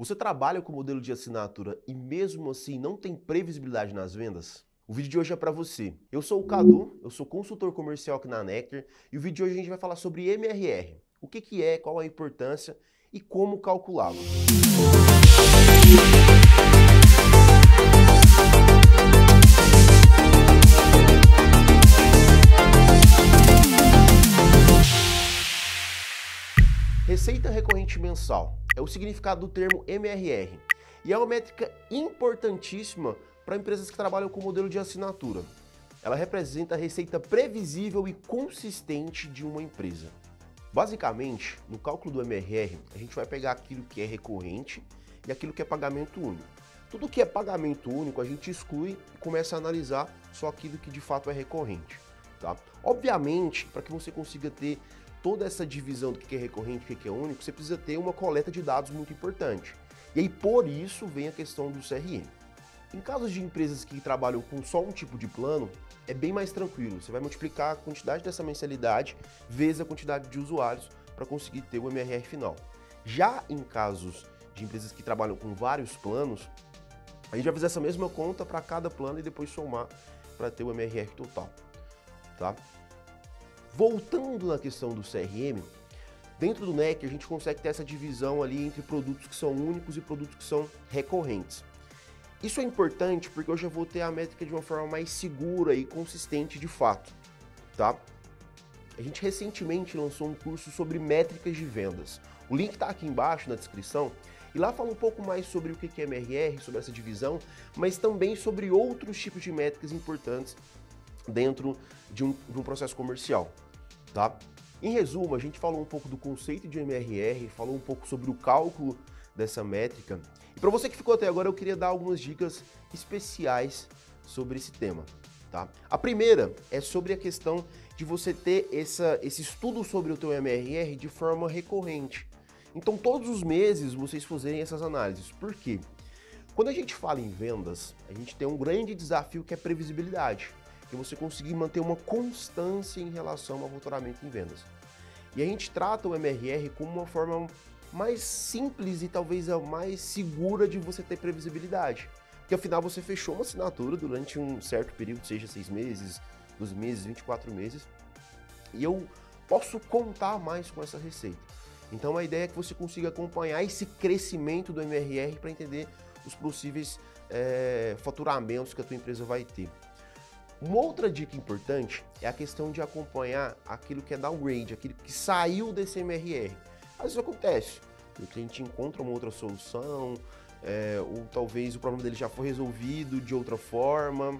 Você trabalha com modelo de assinatura e mesmo assim não tem previsibilidade nas vendas? O vídeo de hoje é para você. Eu sou o Cadu, eu sou consultor comercial aqui na Nectar e o vídeo de hoje a gente vai falar sobre MRR. O que, que é, qual a importância e como calculá-lo. Receita recorrente mensal é o significado do termo MRR e é uma métrica importantíssima para empresas que trabalham com modelo de assinatura. Ela representa a receita previsível e consistente de uma empresa. Basicamente, no cálculo do MRR, a gente vai pegar aquilo que é recorrente e aquilo que é pagamento único. Tudo que é pagamento único a gente exclui e começa a analisar só aquilo que de fato é recorrente. Tá? Obviamente, para que você consiga ter toda essa divisão do que é recorrente e o que é único, você precisa ter uma coleta de dados muito importante. E aí, por isso, vem a questão do CRM. Em casos de empresas que trabalham com só um tipo de plano, é bem mais tranquilo. Você vai multiplicar a quantidade dessa mensalidade vezes a quantidade de usuários para conseguir ter o MRR final. Já em casos de empresas que trabalham com vários planos, a gente vai fazer essa mesma conta para cada plano e depois somar para ter o MRR total. Tá? Voltando na questão do CRM, dentro do NEC a gente consegue ter essa divisão ali entre produtos que são únicos e produtos que são recorrentes. Isso é importante porque eu já vou ter a métrica de uma forma mais segura e consistente de fato, tá? A gente recentemente lançou um curso sobre métricas de vendas. O link está aqui embaixo na descrição e lá fala um pouco mais sobre o que é MRR, sobre essa divisão, mas também sobre outros tipos de métricas importantes dentro de um, de um processo comercial, tá? Em resumo, a gente falou um pouco do conceito de MRR, falou um pouco sobre o cálculo dessa métrica. E para você que ficou até agora, eu queria dar algumas dicas especiais sobre esse tema. Tá? A primeira é sobre a questão de você ter essa, esse estudo sobre o teu MRR de forma recorrente. Então, todos os meses vocês fazerem essas análises. Por quê? Quando a gente fala em vendas, a gente tem um grande desafio que é previsibilidade que você conseguir manter uma constância em relação ao faturamento em vendas. E a gente trata o MRR como uma forma mais simples e talvez a mais segura de você ter previsibilidade. Porque afinal você fechou uma assinatura durante um certo período, seja seis meses, 12 meses, 24 meses, e eu posso contar mais com essa receita. Então a ideia é que você consiga acompanhar esse crescimento do MRR para entender os possíveis é, faturamentos que a tua empresa vai ter. Uma outra dica importante é a questão de acompanhar aquilo que é downgrade, aquilo que saiu desse MRR. Às vezes acontece, o cliente encontra uma outra solução, é, ou talvez o problema dele já foi resolvido de outra forma,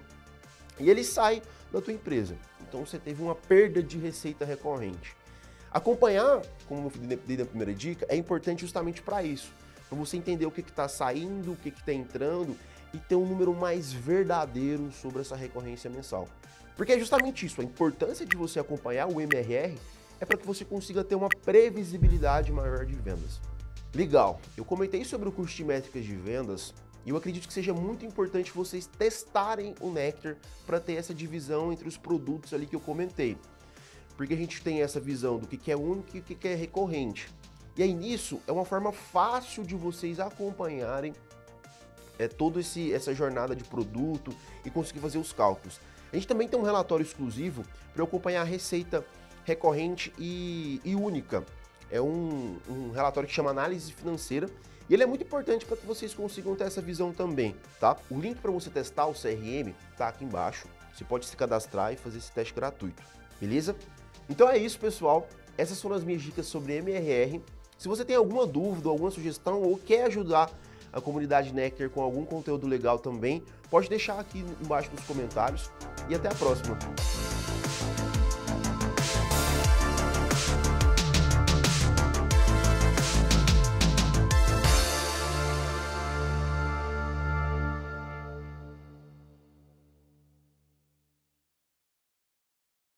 e ele sai da tua empresa. Então você teve uma perda de receita recorrente. Acompanhar, como eu dei na primeira dica, é importante justamente para isso, para você entender o que está saindo, o que está entrando e ter um número mais verdadeiro sobre essa recorrência mensal. Porque é justamente isso, a importância de você acompanhar o MRR é para que você consiga ter uma previsibilidade maior de vendas. Legal, eu comentei sobre o curso de métricas de vendas e eu acredito que seja muito importante vocês testarem o Nectar para ter essa divisão entre os produtos ali que eu comentei. Porque a gente tem essa visão do que é único e o que é recorrente. E aí nisso é uma forma fácil de vocês acompanharem é, toda essa jornada de produto e conseguir fazer os cálculos. A gente também tem um relatório exclusivo para acompanhar a receita recorrente e, e única. É um, um, relatório que chama Análise Financeira e ele é muito importante para que vocês consigam ter essa visão também, tá? O link para você testar o CRM está aqui embaixo. Você pode se cadastrar e fazer esse teste gratuito, beleza? Então é isso, pessoal. Essas foram as minhas dicas sobre MRR. Se você tem alguma dúvida, alguma sugestão ou quer ajudar a comunidade Nectar com algum conteúdo legal também, pode deixar aqui embaixo nos comentários e até a próxima.